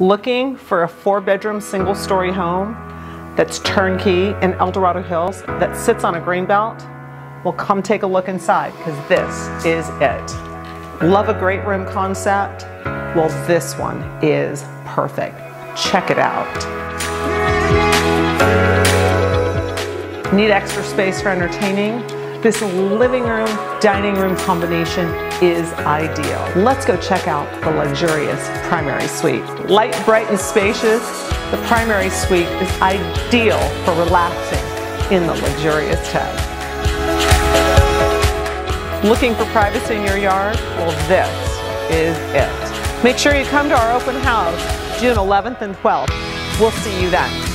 Looking for a four bedroom single story home that's turnkey in El Dorado Hills that sits on a green belt? Well, come take a look inside because this is it. Love a great room concept? Well, this one is perfect. Check it out. Need extra space for entertaining? This living room, dining room combination is ideal. Let's go check out the luxurious primary suite. Light, bright, and spacious, the primary suite is ideal for relaxing in the luxurious tub. Looking for privacy in your yard? Well, this is it. Make sure you come to our open house June 11th and 12th. We'll see you then.